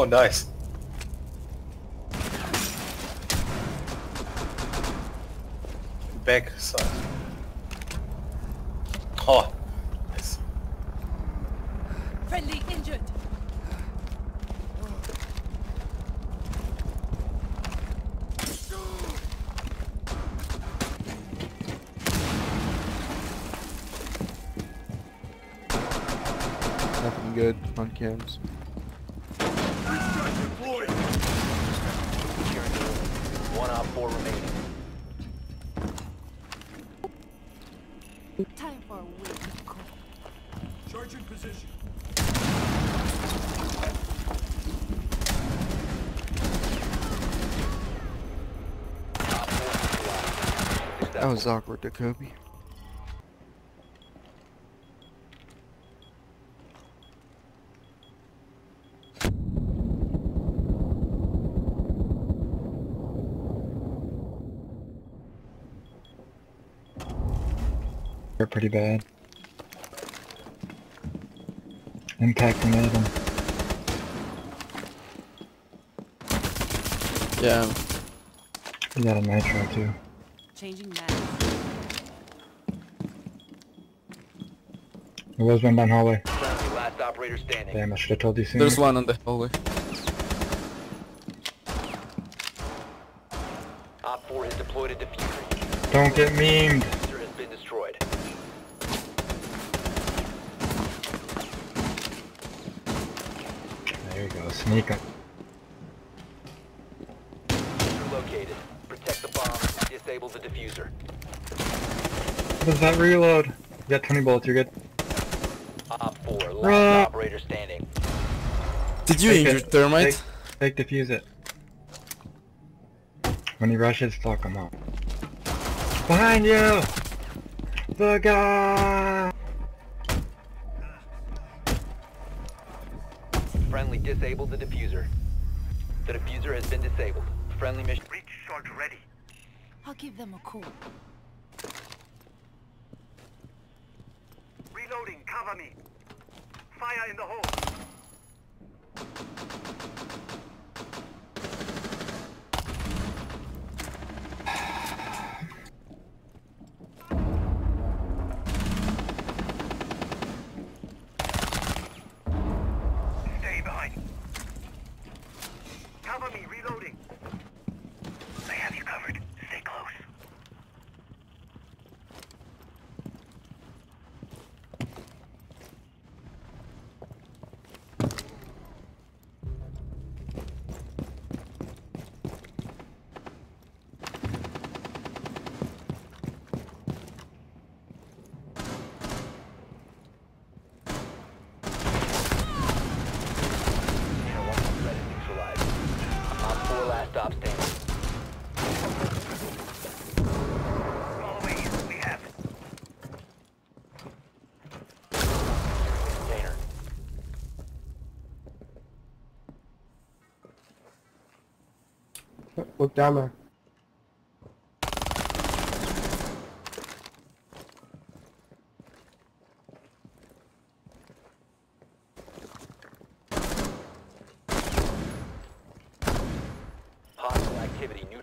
Oh, nice. Back side. Oh, nice. Friendly injured. Nothing good on cams. One op four remaining. Time for a wake-up call. Charging position. Op four neutralized. That was awkward to Kobe. They're pretty bad. Impacting Adam. Yeah. He got a nitro too. Changing mag. There was one down hallway. Last operator standing. Damn, I should have told you sooner. There's one on the hallway. Op four has deployed a diffuser. Don't get memed. Has been destroyed. There you go, sneak up. Diffuser located. Protect the bomb. Disable the diffuser. Does that reload? You got 20 bullets, you're good. Op four, last Run. operator standing. Did you Take injure it. Thermite? Take, take defuse it. When he rushes, fuck him up. Behind you! The guy! Friendly disabled the diffuser. The diffuser has been disabled. Friendly mission. Breach charge ready. I'll give them a call. Reloading. Cover me. Fire in the hole. Stay behind. Cover me. Reloading. I have you covered. Stay close. Container one threat is neutralized. Op four last stop standing. Always we have. Container. Look down there.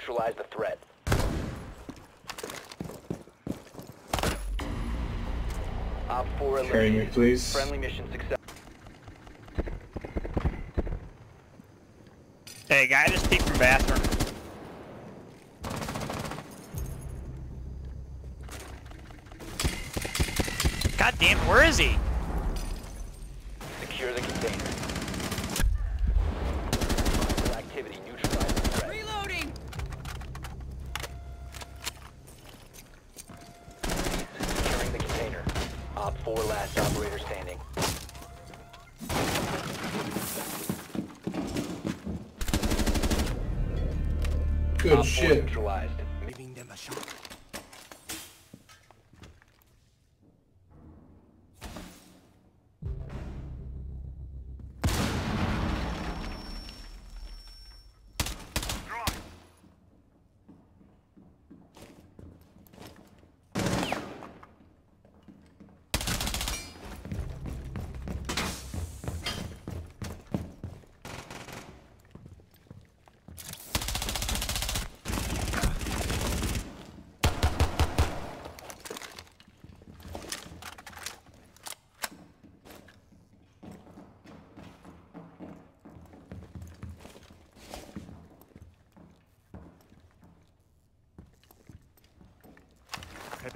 Neutralize the threat. Op 4 Carry me, please. Friendly mission success. Hey, guy just peeked from bathroom. God damn, where is he? Secure the container. Hostile activity. Neutralize the threat. Reloading! Securing the container. 4 last operator standing. Good shit. neutralized.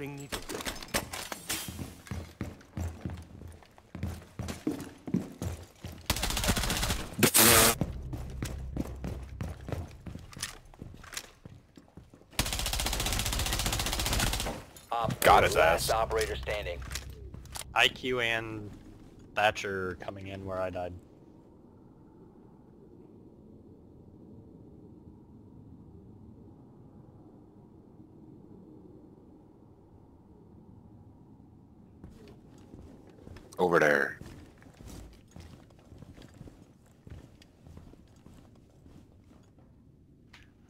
Threading needle. Got his ass. operator standing. IQ and Thatcher coming in where I died. Over there.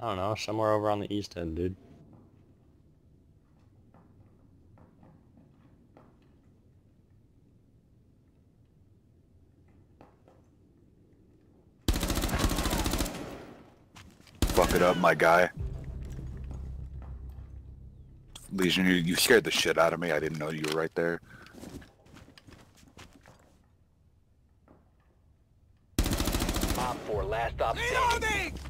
I don't know, somewhere over on the east end, dude. Fuck it up, my guy. Legion, you, you scared the shit out of me. I didn't know you were right there. Op 4, last stop standing.